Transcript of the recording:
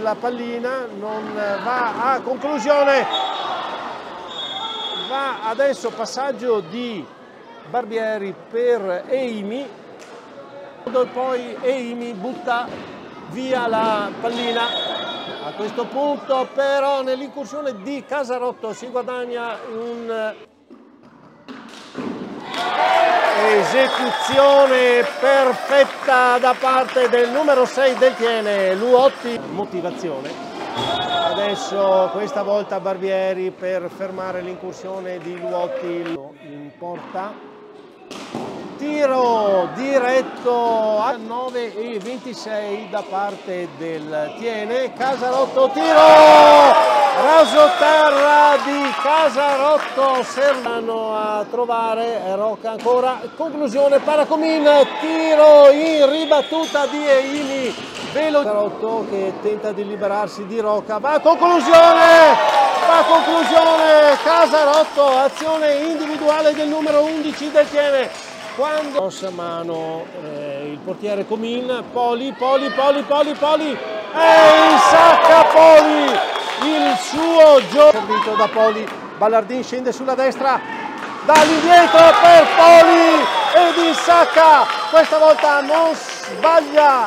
la pallina, non va a conclusione. Va adesso passaggio di Barbieri per Eimi, poi Eimi butta via la pallina. A questo punto però nell'incursione di Casarotto si guadagna un esecuzione perfetta da parte del numero 6 del Tiene, Luotti, motivazione. Adesso questa volta Barbieri per fermare l'incursione di Luotti in porta. Tiro diretto a 9 e 26 da parte del Tiene, Casarotto tiro! Raso Casarotto, Serrano a trovare, Rocca ancora, conclusione Paracomin, tiro in ribattuta di Eini, Velo Casarotto che tenta di liberarsi di Rocca, va a conclusione, va a conclusione, Casarotto, azione individuale del numero 11 del Tiene, quando grossa mano eh, il portiere Comin, Poli, Poli, Poli, Poli, Poli, e insacca Poli! Poggio, servito da Poli, Ballardin scende sulla destra, dall'indietro per Poli ed insacca, questa volta non sbaglia.